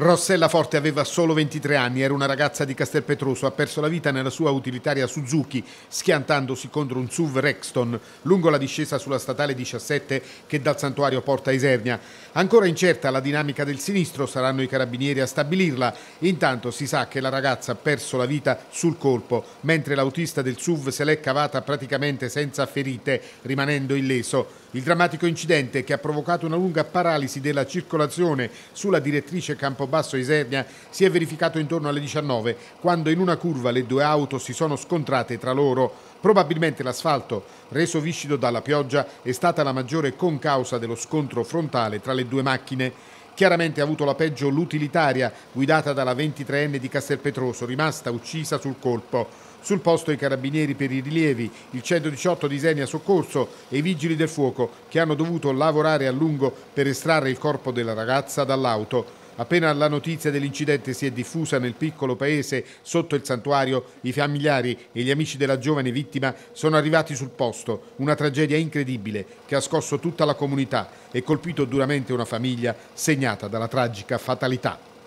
Rossella Forte aveva solo 23 anni, era una ragazza di Castelpetroso, ha perso la vita nella sua utilitaria Suzuki schiantandosi contro un SUV Rexton lungo la discesa sulla statale 17 che dal santuario porta a Isernia. Ancora incerta la dinamica del sinistro, saranno i carabinieri a stabilirla. Intanto si sa che la ragazza ha perso la vita sul colpo, mentre l'autista del SUV se l'è cavata praticamente senza ferite, rimanendo illeso. Il drammatico incidente che ha provocato una lunga paralisi della circolazione sulla direttrice Campobasso-Isernia si è verificato intorno alle 19, quando in una curva le due auto si sono scontrate tra loro. Probabilmente l'asfalto, reso viscido dalla pioggia, è stata la maggiore concausa dello scontro frontale tra le due macchine. Chiaramente ha avuto la peggio l'utilitaria, guidata dalla 23enne di Castelpetroso, rimasta uccisa sul colpo. Sul posto i carabinieri per i rilievi, il 118 di Senia Soccorso e i vigili del fuoco che hanno dovuto lavorare a lungo per estrarre il corpo della ragazza dall'auto. Appena la notizia dell'incidente si è diffusa nel piccolo paese sotto il santuario, i familiari e gli amici della giovane vittima sono arrivati sul posto. Una tragedia incredibile che ha scosso tutta la comunità e colpito duramente una famiglia segnata dalla tragica fatalità.